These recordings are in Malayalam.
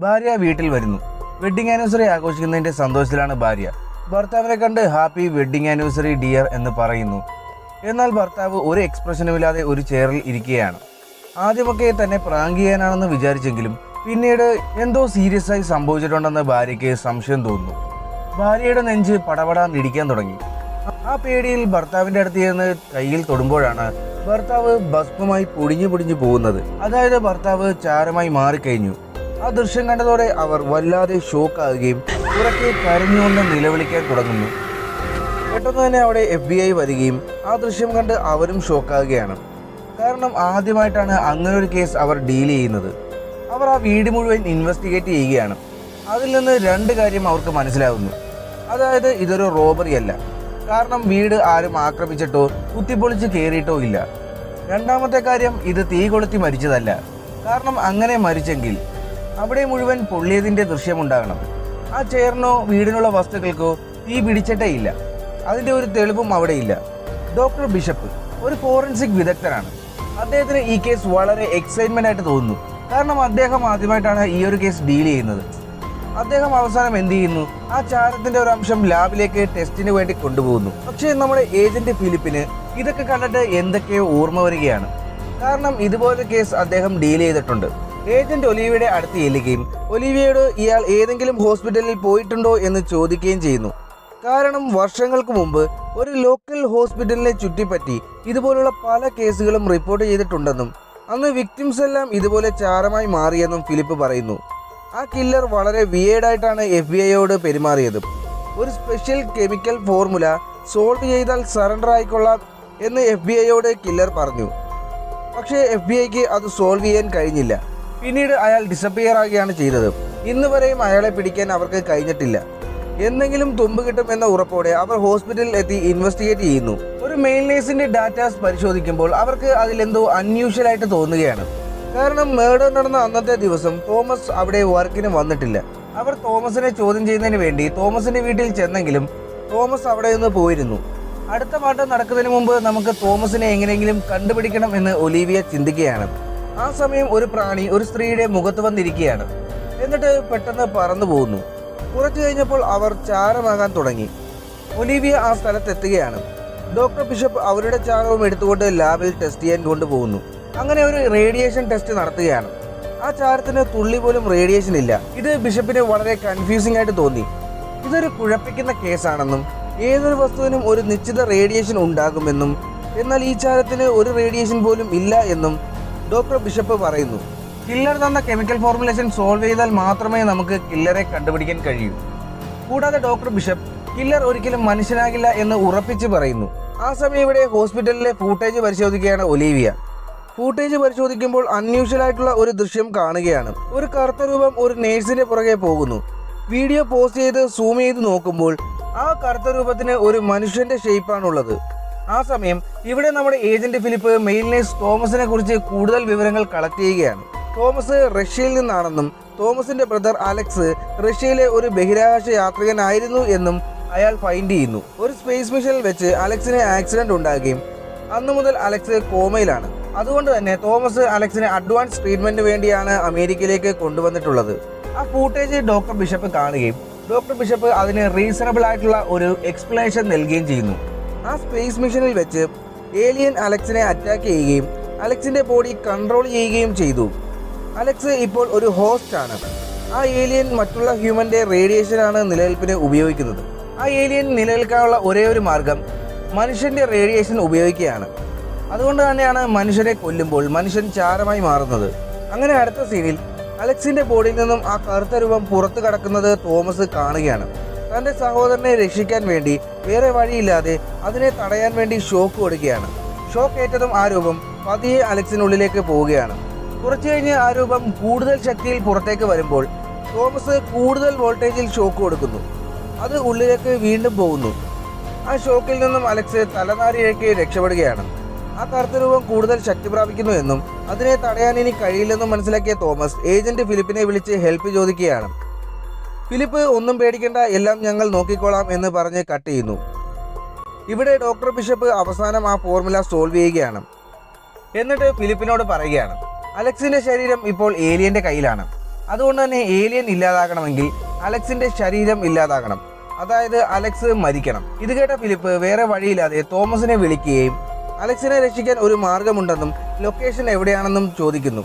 ഭാര്യ വീട്ടിൽ വരുന്നു. വെഡിങ് ആനിവേഴ്സറി ആഘോഷിക്കുന്നതിന്റെ സന്തോഷത്തിലാണ് ഭാര്യ. ഭർത്താവിനെ കണ്ട് ഹാപ്പി വെഡിങ് ആനിവേഴ്സറി ഡിയർ എന്ന് പറയുന്നു. എന്നാൽ ഭർത്താവ് ഒരു എക്സ്പ്രഷനുമില്ലാതെ ഒരു ചെയറിൽ ഇരിക്കുകയാണ്. ആദ്യമൊക്കെ തന്നെ പ്രാങ്കിയാനാണെന്ന് വിചാരിച്ചെങ്കിലും പിന്നീട് എന്തോ സീരിയസ് ആയി സംഭവിച്ചിട്ടുണ്ടെന്ന് ഭാര്യയ്ക്ക് സംശയം തോന്നുന്നു. ഭാര്യയുടെ നെഞ്ച് പടപടാൻ ഇടിക്കാൻ തുടങ്ങി. ആ പേടിയിൽ ഭർത്താവിന്റെ അടുത്ത് ചെന്ന് കയ്യിൽ തൊടുമ്പോഴാണ് ഭർത്താവ് ഭസ്മമായി പൊടിഞ്ഞു പൊടിഞ്ഞു പോകുന്നത്. അതായത് ഭർത്താവ് ചാരമായി മാറിക്കഴിഞ്ഞു. ആ ദൃശ്യം കണ്ടതോടെ അവർ വല്ലാതെ ഷോക്കാവുകയും ഉറക്കെ കരഞ്ഞുകൊണ്ട് നിലവിളിക്കാൻ തുടങ്ങുന്നു. പെട്ടെന്ന് തന്നെ അവിടെ എഫ് ബി ഐ വരികയും ആ ദൃശ്യം കണ്ട് അവരും ഷോക്കാകുകയാണ്. കാരണം ആദ്യമായിട്ടാണ് അങ്ങനെ ഒരു കേസ് അവർ ഡീൽ ചെയ്യുന്നത്. അവർ ആ വീട് മുഴുവൻ ഇൻവെസ്റ്റിഗേറ്റ് ചെയ്യുകയാണ്. അതിൽ നിന്ന് രണ്ട് കാര്യം അവർക്ക് മനസ്സിലാകുന്നു അതായത് ഇതൊരു റോബറി അല്ല. കാരണം വീട് ആരും ആക്രമിച്ചിട്ടോ കുത്തിപ്പൊളിച്ച് കയറിയിട്ടോ ഇല്ല. രണ്ടാമത്തെ കാര്യം ഇത് തീ കൊളുത്തി മരിച്ചതല്ല. കാരണം അങ്ങനെ മരിച്ചെങ്കിൽ അവിടെ മുഴുവൻ പൊള്ളിയതിന്റെ ദൃശ്യമുണ്ടാകണം. ആ ചെയറിനോ വീടിനുള്ള വസ്തുക്കൾക്കോ തീ പിടിച്ചിട്ടേ ഇല്ല അതിന്റെ ഒരു തെളിവും അവിടെയില്ല. ഡോക്ടർ ബിഷപ്പ് ഒരു ഫോറൻസിക് വിദഗ്ധനാണ്. അദ്ദേഹത്തിന് ഈ കേസ് വളരെ എക്സൈറ്റ്മെന്റ് ആയിട്ട് തോന്നുന്നു. കാരണം അദ്ദേഹം ആദ്യമായിട്ടാണ് ഈ ഒരു കേസ് ഡീൽ ചെയ്യുന്നത്. അദ്ദേഹം അവസാനം എന്ത് ചെയ്യുന്നു? ആ ചാരത്തിന്റെ ഒരു അംശം ലാബിലേക്ക് ടെസ്റ്റിന് വേണ്ടി കൊണ്ടുപോകുന്നു. പക്ഷേ നമ്മുടെ ഏജന്റ് ഫിലിപ്പിന് ഇതൊക്കെ കണ്ടിട്ട് എന്തൊക്കെയോ ഓർമ്മ വരികയാണ്. കാരണം ഇതുപോലെ കേസ് അദ്ദേഹം ഡീൽ ചെയ്തിട്ടുണ്ട്. ഏജന്റ് ഒലിവിയുടെ അടുത്ത് ചെല്ലുകയും ഒലീവിയോട് ഇയാൾ ഏതെങ്കിലും ഹോസ്പിറ്റലിൽ പോയിട്ടുണ്ടോ എന്ന് ചോദിക്കുകയും ചെയ്യുന്നു. കാരണം വർഷങ്ങൾക്ക് മുമ്പ് ഒരു ലോക്കൽ ഹോസ്പിറ്റലിനെ ചുറ്റിപ്പറ്റി ഇതുപോലുള്ള പല കേസുകളും റിപ്പോർട്ട് ചെയ്തിട്ടുണ്ടെന്നും അന്ന് വിക്ടിംസ് എല്ലാം ഇതുപോലെ ചാരമായി മാറിയെന്നും ഫിലിപ്പ് പറയുന്നു. ആ കില്ലർ വളരെ വിയേഡായിട്ടാണ് എഫ് ബി ഐയോട് പെരുമാറിയത്. ഒരു സ്പെഷ്യൽ കെമിക്കൽ ഫോർമുല സോൾവ് ചെയ്താൽ സറണ്ടർ ആയിക്കൊള്ളാം എന്ന് എഫ് ബി ഐയോട് കില്ലർ പറഞ്ഞു. പക്ഷേ എഫ് ബി ഐക്ക് അത് സോൾവ് ചെയ്യാൻ കഴിഞ്ഞില്ല. പിന്നീട് അയാൾ ഡിസപ്പിയർ ആകുകയാണ് ചെയ്തത്. ഇന്ന് വരെയും അയാളെ പിടിക്കാൻ അവർക്ക് കഴിഞ്ഞിട്ടില്ല. എന്തെങ്കിലും തുമ്പ് കിട്ടും എന്ന ഉറപ്പോടെ അവർ ഹോസ്പിറ്റലിൽ എത്തി ഇൻവെസ്റ്റിഗേറ്റ് ചെയ്യുന്നു. ഒരു മെയിൽ നേഴ്സിന്റെ ഡാറ്റാസ് പരിശോധിക്കുമ്പോൾ അവർക്ക് അതിലെന്തോ അൺയൂഷ്വൽ ആയിട്ട് തോന്നുകയാണ്. കാരണം മേഡർ നടന്ന അന്നത്തെ ദിവസം തോമസ് അവിടെ വർക്കിന് വന്നിട്ടില്ല. അവർ തോമസിനെ ചോദ്യം ചെയ്യുന്നതിന് വേണ്ടി തോമസിന്റെ വീട്ടിൽ ചെന്നെങ്കിലും തോമസ് അവിടെ നിന്ന് പോയിരുന്നു. അടുത്ത പാട്ട് നടക്കുന്നതിന് മുമ്പ് നമുക്ക് തോമസിനെ എങ്ങനെയെങ്കിലും കണ്ടുപിടിക്കണം എന്ന് ഒലീവിയ ചിന്തിക്കുകയാണ്. ആ സമയം ഒരു പ്രാണി ഒരു സ്ത്രീയുടെ മുഖത്ത് വന്നിരിക്കുകയാണ്. എന്നിട്ട് പെട്ടെന്ന് പറന്നു പോകുന്നു. കുറച്ചു കഴിഞ്ഞപ്പോൾ അവർ ചാരമാകാൻ തുടങ്ങി. ഒലീവിയ ആ സ്ഥലത്തെത്തുകയാണ്. ഡോക്ടർ ബിഷപ്പ് അവരുടെ ചാരവും എടുത്തുകൊണ്ട് ലാബിൽ ടെസ്റ്റ് ചെയ്യാൻ കൊണ്ടുപോകുന്നു. അങ്ങനെ ഒരു റേഡിയേഷൻ ടെസ്റ്റ് നടത്തുകയാണ്. ആ ചാരത്തിന് തുള്ളി പോലും റേഡിയേഷൻ ഇല്ല. ഇത് ബിഷപ്പിന് വളരെ കൺഫ്യൂസിംഗ് ആയിട്ട് തോന്നി. ഇതൊരു കുഴപ്പിക്കുന്ന കേസാണെന്നും ഏതൊരു വസ്തുവിനും ഒരു നിശ്ചിത റേഡിയേഷൻ ഉണ്ടാകുമെന്നും എന്നാൽ ഈ ചാരത്തിന് ഒരു റേഡിയേഷൻ പോലും ഇല്ല എന്നും ഡോക്ടർ ബിഷപ്പ് പറയുന്നു കില്ലർ തന്ന കെമിക്കൽ ഫോർമുലേഷൻ സോൾവ് ചെയ്താൽ മാത്രമേ നമുക്ക് കില്ലറെ കണ്ടുപിടിക്കാൻ കഴിയൂ. കൂടാതെ ഡോക്ടർ ബിഷപ്പ് കില്ലർ ഒരിക്കലും മനുഷ്യനാകില്ല എന്ന് ഉറപ്പിച്ച് പറയുന്നു. ആ സമയം ഇവിടെ ഹോസ്പിറ്റലിലെ ഫൂട്ടേജ് പരിശോധിക്കുകയാണ് ഒലീവിയ. ഫൂട്ടേജ് പരിശോധിക്കുമ്പോൾ അൺയൂഷ്വൽ ആയിട്ടുള്ള ഒരു ദൃശ്യം കാണുകയാണ്. ഒരു കറുത്ത രൂപം ഒരു നേഴ്സിന്റെ പുറകെ പോകുന്നു. വീഡിയോ പോസ്റ്റ് ചെയ്ത് സൂം ചെയ്ത് നോക്കുമ്പോൾ ആ കറുത്ത രൂപത്തിന് ഒരു മനുഷ്യന്റെ ഷേപ്പാണുള്ളത് ആ സമയം ഇവിടെ നമ്മുടെ ഏജന്റ് ഫിലിപ്പ് മെയിൻലൈസ് തോമസിനെ കുറിച്ച് കൂടുതൽ വിവരങ്ങൾ കളക്ട് ചെയ്യുകയാണ്. തോമസ് റഷ്യയിൽ നിന്നാണെന്നും തോമസിന്റെ ബ്രദർ അലക്സ് റഷ്യയിലെ ഒരു ബഹിരാകാശ യാത്രികനായിരുന്നു എന്നും അയാൾ ഫൈൻഡ് ചെയ്യുന്നു. ഒരു സ്പേസ് മിഷനിൽ വെച്ച് അലക്സിന് ആക്സിഡന്റ് ഉണ്ടാകുകയും അന്നു മുതൽ അലക്സ് കോമയിലാണ്. അതുകൊണ്ട് തന്നെ തോമസ് അലക്സിന് അഡ്വാൻസ് ട്രീറ്റ്മെന്റിന് വേണ്ടിയാണ് അമേരിക്കയിലേക്ക് കൊണ്ടുവന്നിട്ടുള്ളത്. ആ ഫൂട്ടേജ് ഡോക്ടർ ബിഷപ്പ് കാണുകയും ഡോക്ടർ ബിഷപ്പ് അതിന് റീസണബിൾ ആയിട്ടുള്ള ഒരു എക്സ്പ്ലനേഷൻ നൽകുകയും ചെയ്യുന്നു. ആ സ്പേസ് മിഷനിൽ വെച്ച് ഏലിയൻ അലക്സിനെ അറ്റാക്ക് ചെയ്യുകയും അലക്സിന്റെ ബോഡി കൺട്രോൾ ചെയ്യുകയും ചെയ്തു. അലക്സ് ഇപ്പോൾ ഒരു ഹോസ്റ്റ് ആണ്. ആ ഏലിയൻ മറ്റുള്ള ഹ്യൂമന്റെ റേഡിയേഷനാണ് നിലനിൽപ്പിന് ഉപയോഗിക്കുന്നത്. ആ ഏലിയൻ നിലനിൽക്കാനുള്ള ഒരേ ഒരു മാർഗം മനുഷ്യന്റെ റേഡിയേഷൻ ഉപയോഗിക്കുകയാണ്. അതുകൊണ്ട് തന്നെയാണ് മനുഷ്യനെ കൊല്ലുമ്പോൾ മനുഷ്യൻ ചാരമായി മാറുന്നത്. അങ്ങനെ അടുത്ത സീനിൽ അലക്സിന്റെ ബോഡിയിൽ നിന്നും ആ കറുത്ത രൂപം പുറത്തു കടക്കുന്നത് തോമസ് കാണുകയാണ്. തന്റെ സഹോദരനെ രക്ഷിക്കാൻ വേണ്ടി വേറെ വഴിയില്ലാതെ അതിനെ തടയാൻ വേണ്ടി ഷോക്ക് കൊടുക്കുകയാണ്. ഷോക്ക് ഏറ്റതും ആ രൂപം പതിയെ അലക്സിനുള്ളിലേക്ക് പോവുകയാണ്. കുറച്ചു കഴിഞ്ഞ് ആ രൂപം കൂടുതൽ ശക്തിയിൽ പുറത്തേക്ക് വരുമ്പോൾ തോമസ് കൂടുതൽ വോൾട്ടേജിൽ ഷോക്ക് കൊടുക്കുന്നു. അത് ഉള്ളിലേക്ക് വീണ്ടും പോകുന്നു. ആ ഷോക്കിൽ നിന്നും അലക്സ് തലനാരിഴയ്ക്ക് രക്ഷപ്പെടുകയാണ്. ആ കറുത്ത രൂപം കൂടുതൽ ശക്തി പ്രാപിക്കുന്നു എന്നും അതിനെ തടയാൻ ഇനി കഴിയില്ലെന്നും മനസ്സിലാക്കിയ തോമസ് ഏജന്റ് ഫിലിപ്പിനെ വിളിച്ച് ഹെൽപ്പ് ചോദിക്കുകയാണ്. ഫിലിപ്പ് ഒന്നും പേടിക്കേണ്ട എല്ലാം ഞങ്ങൾ നോക്കിക്കോളാം എന്ന് പറഞ്ഞ് കട്ട് ചെയ്യുന്നു. ഇവിടെ ഡോക്ടർ ബിഷപ്പ് അവസാനം ആ ഫോർമുല സോൾവ് ചെയ്യുകയാണ്. എന്നിട്ട് ഫിലിപ്പിനോട് പറയുകയാണ് അലക്സിന്റെ ശരീരം ഇപ്പോൾ ഏലിയന്റെ കയ്യിലാണ്. അതുകൊണ്ട് തന്നെ ഏലിയൻ ഇല്ലാതാകണമെങ്കിൽ അലക്സിന്റെ ശരീരം ഇല്ലാതാകണം. അതായത് അലക്സ് മരിക്കണം. ഇത് കേട്ട ഫിലിപ്പ് വേറെ വഴിയില്ലാതെ തോമസിനെ വിളിക്കുകയും അലക്സിനെ രക്ഷിക്കാൻ ഒരു മാർഗമുണ്ടെന്നും ലൊക്കേഷൻ എവിടെയാണെന്നും ചോദിക്കുന്നു.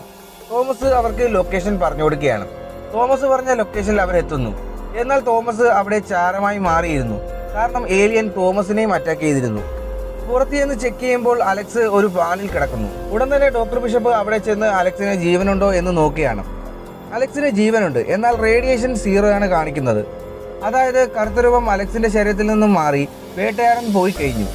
തോമസ് അവർക്ക് ലൊക്കേഷൻ പറഞ്ഞു കൊടുക്കുകയാണ്. തോമസ് പറഞ്ഞ ലൊക്കേഷനിൽ അവരെത്തുന്നു എന്നാൽ തോമസ് അവിടെ ചാരമായി മാറിയിരുന്നു. കാരണം ഏലിയൻ തോമസിനെയും അറ്റാക്ക് ചെയ്തിരുന്നു. പുറത്തു ചെന്ന് ചെക്ക് ചെയ്യുമ്പോൾ അലക്സ് ഒരു വാനിൽ കിടക്കുന്നു. ഉടൻ തന്നെ ഡോക്ടർ ബിഷപ്പ് അവിടെ ചെന്ന് അലക്സിന് ജീവനുണ്ടോ എന്ന് നോക്കുകയാണ്. അലക്സിന് ജീവനുണ്ട്. എന്നാൽ റേഡിയേഷൻ സീറോ ആണ് കാണിക്കുന്നത്. അതായത് കറുത്തരൂപം അലക്സിന്റെ ശരീരത്തിൽ നിന്നും മാറി വേട്ടയാടൻ പോയി കഴിഞ്ഞു.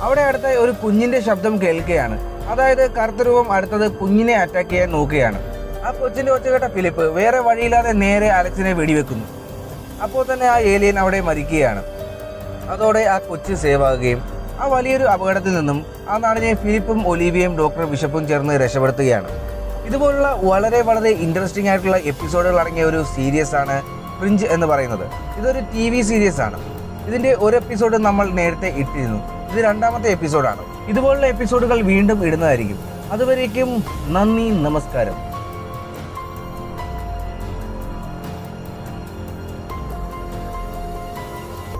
അവിടെ അടുത്ത ഒരു കുഞ്ഞിന്റെ ശബ്ദം കേൾക്കുകയാണ്. അതായത് കറുത്തരൂപം അടുത്തത് കുഞ്ഞിനെ അറ്റാക്ക് ചെയ്യാൻ നോക്കുകയാണ്. ആ കൊച്ചിന്റെ ഒച്ച കേട്ട ഫിലിപ്പ് വേറെ വഴിയില്ലാതെ നേരെ അലക്സിനെ വെടിവെക്കുന്നു. അപ്പോൾ തന്നെ ആ ഏലിയൻ അവിടെ മരിക്കുകയാണ്. അതോടെ ആ കൊച്ച് സേവ് ആകുകയും ആ വലിയൊരു അപകടത്തിൽ നിന്നും ആ നാടിനെ ഫിലിപ്പും ഒലീവിയയും ഡോക്ടർ ബിഷപ്പും ചേർന്ന് രക്ഷപ്പെടുത്തുകയാണ്. ഇതുപോലുള്ള വളരെ വളരെ ഇൻട്രസ്റ്റിംഗ് ആയിട്ടുള്ള എപ്പിസോഡുകൾ അടങ്ങിയ ഒരു സീരീസ് ആണ് ഫ്രിഞ്ച് എന്ന് പറയുന്നത്. ഇതൊരു ടി വി സീരീസ് ആണ്. ഇതിന്റെ ഒരു എപ്പിസോഡ് നമ്മൾ നേരത്തെ ഇട്ടിരുന്നു. ഇത് രണ്ടാമത്തെ എപ്പിസോഡാണ് ഇതുപോലുള്ള എപ്പിസോഡുകൾ വീണ്ടും ഇടുന്നതായിരിക്കും. അതുവരേക്കും നന്ദി നമസ്കാരം.